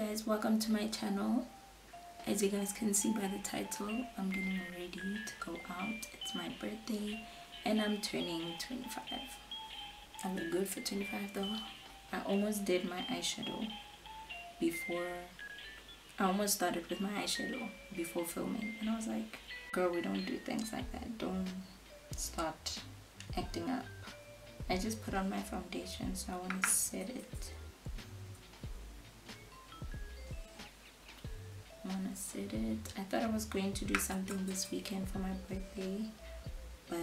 guys welcome to my channel. As you guys can see by the title i'm getting ready to go out. It's my birthday and i'm turning 25 i look good for 25 though. I almost did my eyeshadow before i almost started with my eyeshadow before filming. And i was like girl we don't do things like that. Don't start acting up. I just put on my foundation so i want to set it wanna set it. I thought I was going to do something this weekend for my birthday but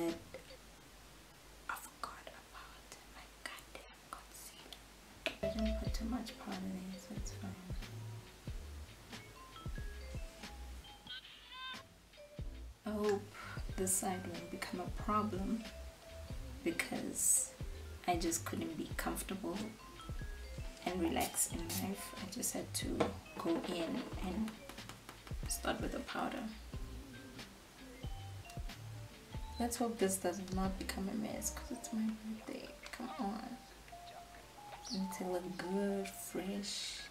I forgot about my goddamn concealer I didn't put too much powder there so it's fine. I hope this side won't become a problem because I just couldn't be comfortable and relax in life. I just had to go in and start with the powder. Let's hope this does not become a mess because it's my birthday. Come on. Need to look good fresh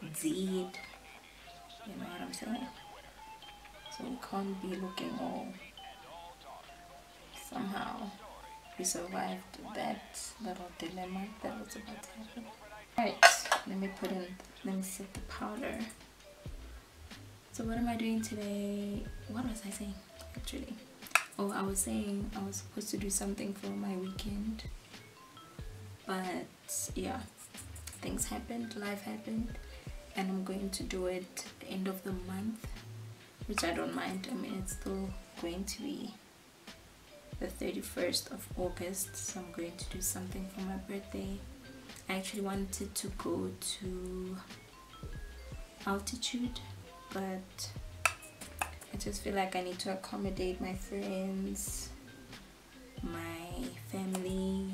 dead you know what I'm saying? So we can't be looking all somehow. We survived that little dilemma that was about to happen. Alright, let me put in, let me set the powder so what am i doing today? What was i saying actually? Oh i was saying i was supposed to do something for my weekend. But yeah things happened life happened and i'm going to do it the end of the month which i don't mind. I mean it's still going to be the 31st of august so i'm going to do something for my birthday. I actually wanted to go to altitude but I just feel like I need to accommodate my friends, my family,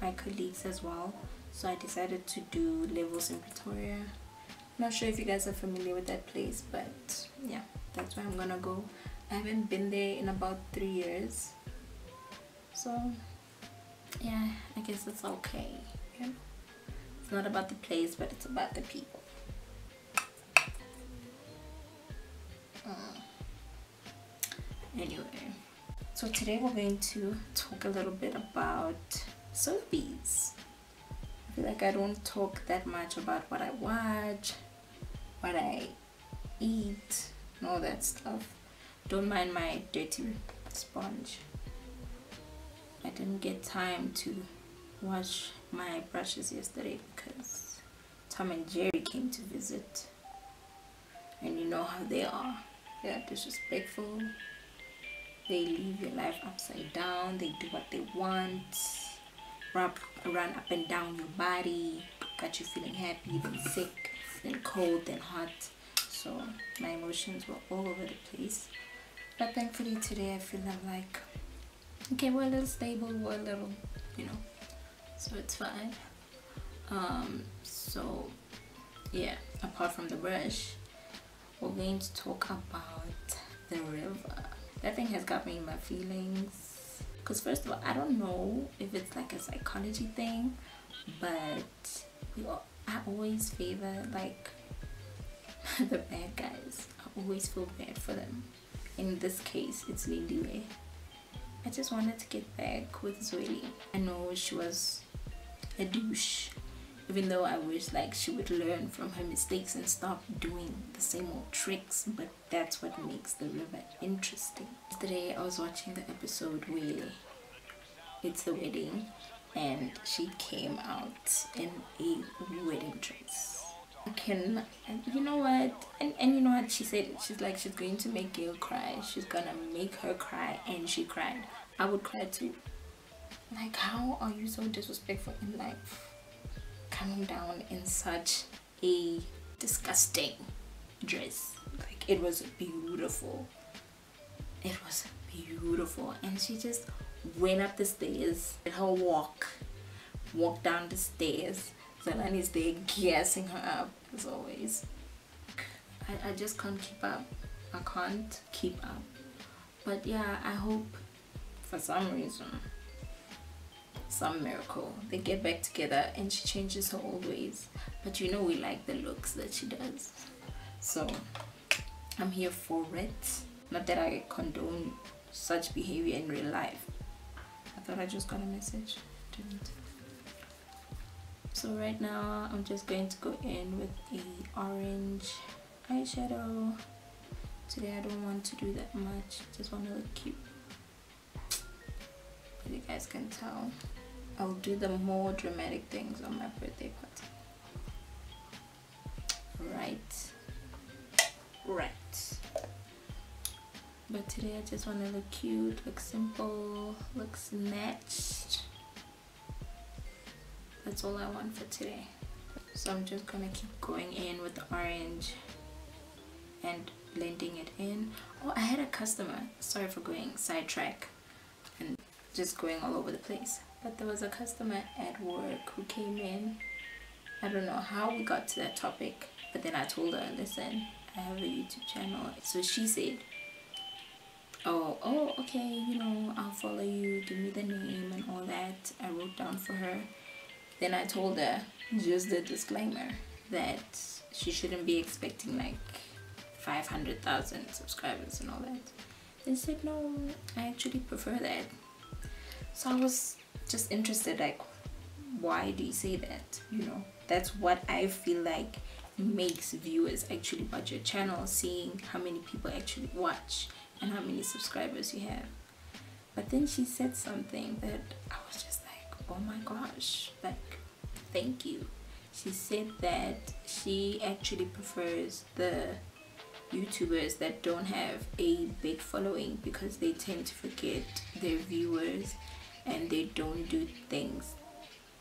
my colleagues as well. So I decided to do levels in Pretoria. Not sure if you guys are familiar with that place, but yeah, that's where I'm gonna go. I haven't been there in about three years. So yeah, I guess it's okay. Yeah? It's not about the place, but it's about the people. Uh, anyway so today we're going to talk a little bit about soapies I feel like I don't talk that much about what I watch what I eat and all that stuff. Don't mind my dirty sponge. I didn't get time to wash my brushes yesterday because Tom and Jerry came to visit and you know how they are they are disrespectful. They leave your life upside down. They do what they want. Rub run up and down your body. Got you feeling happy then sick then cold then hot. So my emotions were all over the place. But thankfully today i feel i'm like okay we're a little stable we're a little you know so it's fine. Um so yeah apart from the brush we're going to talk about the river. That thing has got me in my feelings. Because first of all i don't know if it's like a psychology thing but i always favor like the bad guys. I always feel bad for them. In this case it's Lindiwe. i just wanted to get back with Zweli i know she was a douche even though I wish like she would learn from her mistakes and stop doing the same old tricks but that's what makes the river interesting. Today I was watching the episode where it's the wedding and she came out in a wedding dress. I can you know what? And, and you know what? She said she's like she's going to make Gail cry. She's gonna make her cry and she cried. I would cry too. Like how are you so disrespectful in life coming down in such a disgusting dress. Like it was beautiful. It was beautiful. And she just went up the stairs and her walk walked down the stairs. Is there gassing her up as always. I, I just can't keep up. I can't keep up. But yeah I hope for some reason some miracle. They get back together and she changes her old ways. But you know we like the looks that she does. So i'm here for it. Not that i condone such behavior in real life. I thought i just got a message. Didn't. So right now i'm just going to go in with a orange eyeshadow. Today i don't want to do that much. Just want to look cute. You guys can tell I'll do the more dramatic things on my birthday party. Right. Right. But today I just want to look cute, look simple, look snatched. That's all I want for today. So I'm just gonna keep going in with the orange and blending it in. Oh, I had a customer. Sorry for going sidetrack and just going all over the place but there was a customer at work who came in. I don't know how we got to that topic but then i told her listen i have a youtube channel. So she said oh oh okay you know i'll follow you. Give me the name and all that. I wrote down for her. Then i told her just the disclaimer that she shouldn't be expecting like 500,000 subscribers and all that. And said no i actually prefer that. So i was just interested like why do you say that you know? That's what i feel like makes viewers actually watch your channel seeing how many people actually watch and how many subscribers you have. But then she said something that i was just like oh my gosh like thank you. She said that she actually prefers the youtubers that don't have a big following because they tend to forget their viewers and they don't do things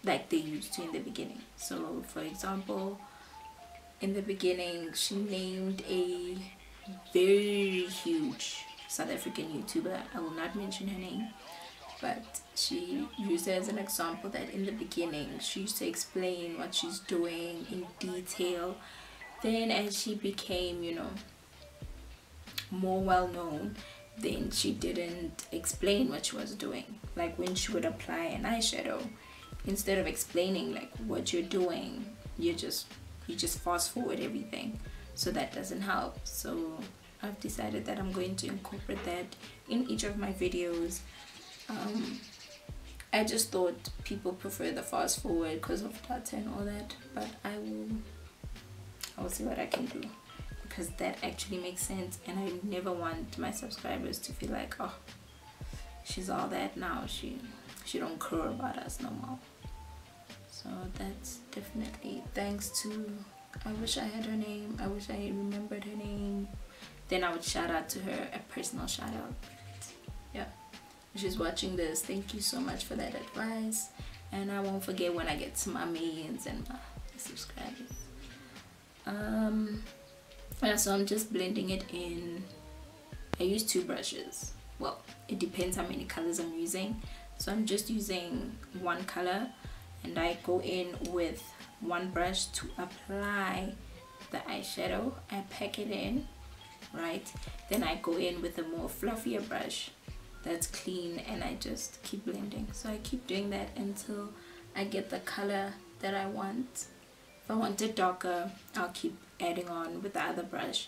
like they used to in the beginning. So for example in the beginning she named a very huge South African YouTuber. I will not mention her name but she used it as an example that in the beginning she used to explain what she's doing in detail. Then as she became you know more well known then she didn't explain what she was doing like when she would apply an eyeshadow. Instead of explaining like what you're doing you just you just fast forward everything. So that doesn't help. So I've decided that I'm going to incorporate that in each of my videos. Um, I just thought people prefer the fast forward because of data and all that but I will I will see what I can do because that actually makes sense and I never want my subscribers to feel like oh she's all that now she she don't care about us no more. So that's definitely thanks to I wish I had her name I wish I remembered her name. Then I would shout out to her a personal shout out. Yeah she's watching this. Thank you so much for that advice. And I won't forget when I get to my millions and my subscribers. Um yeah so i'm just blending it in. I use two brushes. Well it depends how many colors i'm using. So i'm just using one color and i go in with one brush to apply the eyeshadow. I pack it in right? Then i go in with a more fluffier brush that's clean and i just keep blending. So i keep doing that until i get the color that i want. If I want it darker I'll keep adding on with the other brush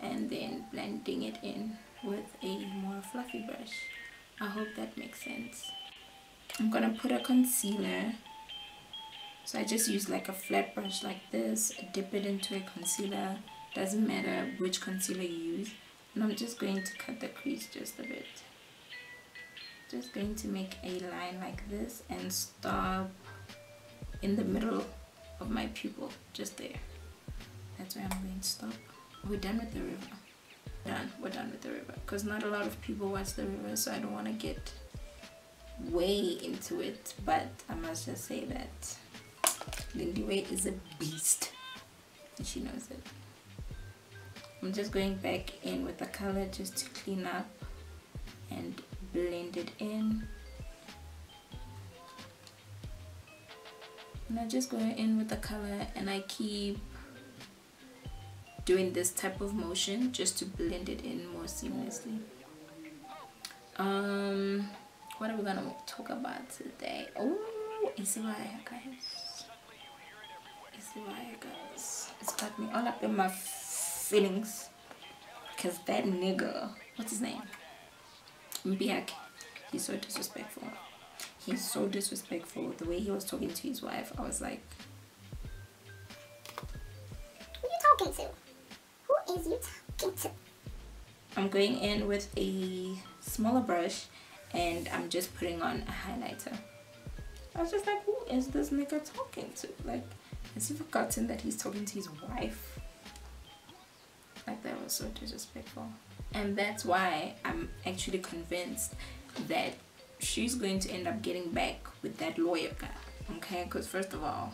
and then blending it in with a more fluffy brush. I hope that makes sense. I'm gonna put a concealer. So I just use like a flat brush like this dip it into a concealer. Doesn't matter which concealer you use. And I'm just going to cut the crease just a bit. Just going to make a line like this and stop in the middle of my pupil just there that's where I'm going to stop we're done with the river. Done. We're done with the river. Because not a lot of people watch the river so I don't want to get way into it. But I must just say that Lindiwe is a beast. And she knows it. I'm just going back in with the color just to clean up and blend it in. And I just go in with the color and I keep doing this type of motion just to blend it in more seamlessly um what are we gonna talk about today? Oh, Isibaya, guys. Isibaya, guys. It's got me all up in my feelings. Because that nigga, what's his name? Mbiak. He's so disrespectful. He's so disrespectful. The way he was talking to his wife, I was like, is you talking to? I'm going in with a smaller brush and I'm just putting on a highlighter. I was just like, who is this nigga talking to? Like, has he forgotten that he's talking to his wife? Like, that was so disrespectful. And that's why I'm actually convinced that she's going to end up getting back with that lawyer guy. Okay? Because, first of all,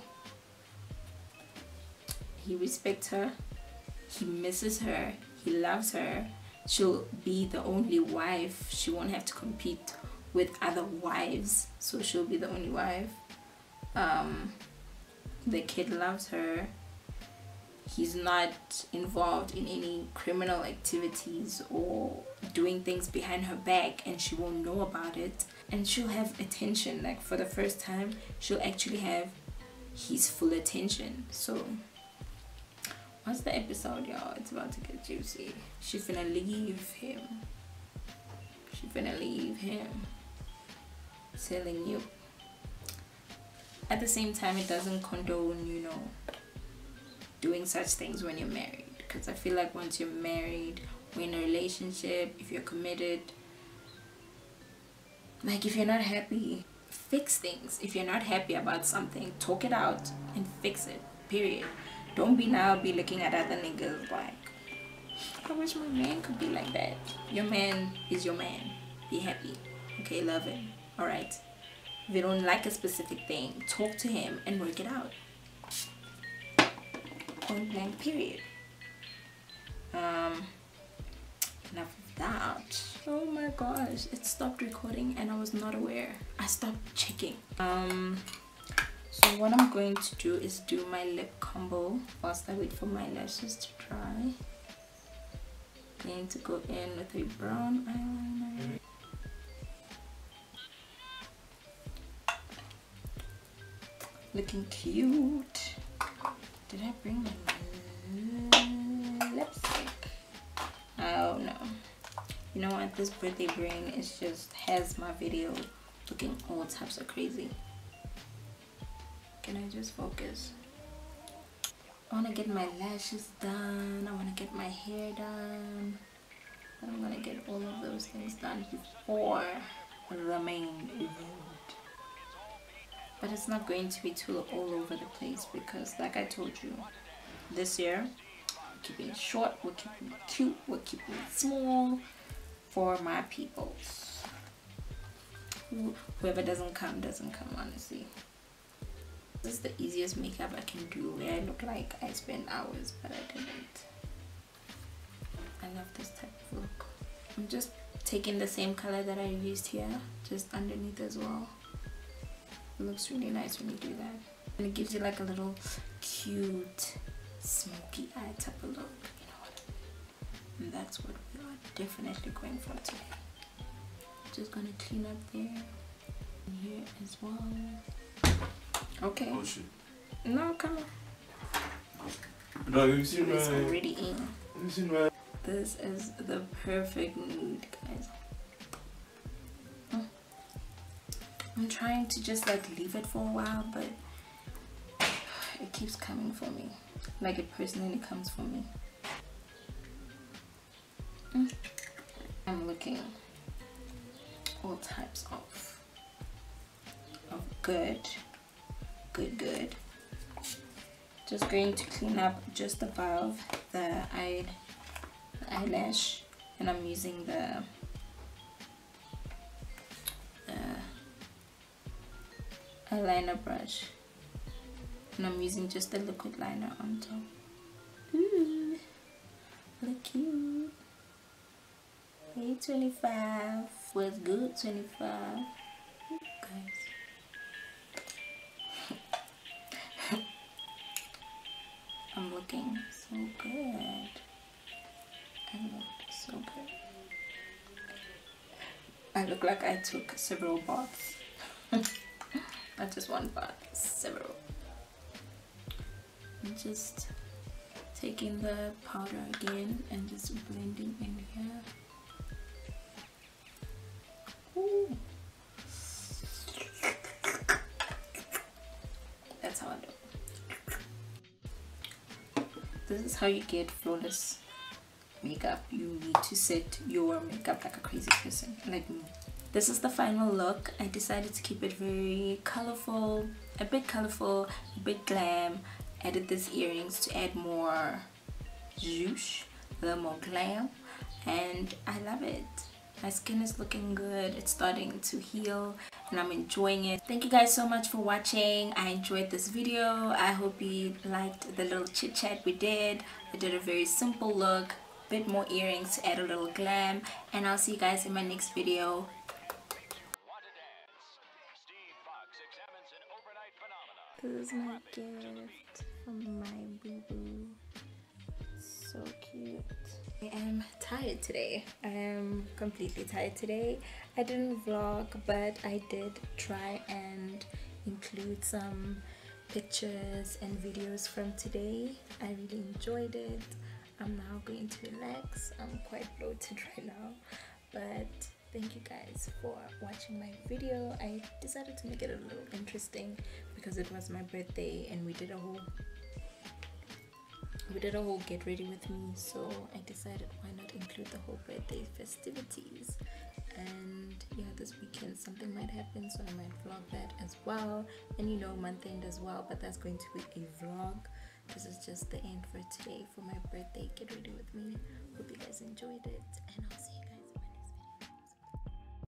he respects her, he misses her, he loves her, she'll be the only wife. She won't have to compete with other wives so she'll be the only wife. Um the kid loves her. He's not involved in any criminal activities or doing things behind her back and she won't know about it. And she'll have attention like for the first time she'll actually have his full attention so What's the episode, y'all? It's about to get juicy. She finna leave him. She finna leave him. Telling you. At the same time, it doesn't condone, you know, doing such things when you're married. Because I feel like once you're married, we're in a relationship, if you're committed, like if you're not happy, fix things. If you're not happy about something, talk it out and fix it. Period. Don't be now be looking at other niggas like, I wish my man could be like that. Your man is your man. Be happy. Okay, love him. Alright. If you don't like a specific thing, talk to him and work it out. Point blank period. Um enough of that. Oh my gosh, it stopped recording and I was not aware. I stopped checking. Um so what i'm going to do is do my lip combo whilst i wait for my lashes to dry. Going to go in with a brown eyeliner. Looking cute. Did i bring my lipstick? Oh no. You know what? This birthday brain is just has my video looking all types of crazy can I just focus? I want to get my lashes done. I want to get my hair done. I'm going to get all of those things done before the main event. But it's not going to be too all over the place because like I told you, this year, we're keeping it short, we're keeping it cute, we're keeping it small for my peoples. Whoever doesn't come, doesn't come, honestly. This is the easiest makeup I can do where I look like I spent hours but I didn't. I love this type of look. I'm just taking the same color that I used here just underneath as well. It looks really nice when you do that. And it gives you like a little cute smoky eye type of look. You know what And that's what we are definitely going for today. Just gonna clean up there and here as well. Okay. Oh shit. No, come on. No, you've seen It's my. already in. You've seen my. This is the perfect mood, guys. I'm trying to just like leave it for a while, but it keeps coming for me. Like it personally comes for me. Mm. I'm looking all types of of good good good. Just going to clean up just above the eye eyelash and I'm using the the eyeliner brush. And I'm using just the liquid liner on top. Ooh, look cute. Hey 25 was good 25 so good. I look so good. I look like I took several baths. Not just one bath, several. I'm just taking the powder again and just blending in here. Ooh. How you get flawless makeup. You need to set your makeup like a crazy person, like me. This is the final look. I decided to keep it very colorful, a bit colorful, a bit glam. Added these earrings to add more zhoosh, a little more glam, and I love it my skin is looking good. It's starting to heal and i'm enjoying it. Thank you guys so much for watching. I enjoyed this video. I hope you liked the little chit chat we did. I did a very simple look A bit more earrings to add a little glam and i'll see you guys in my next video. This is my gift from my boo boo. So cute I am tired today. I am completely tired today. I didn't vlog but I did try and include some pictures and videos from today. I really enjoyed it. I'm now going to relax. I'm quite bloated right now but thank you guys for watching my video. I decided to make it a little interesting because it was my birthday and we did a whole we did a whole get ready with me so i decided why not include the whole birthday festivities. And yeah this weekend something might happen so i might vlog that as well. And you know month end as well but that's going to be a vlog. This is just the end for today for my birthday. Get ready with me. Hope you guys enjoyed it and i'll see you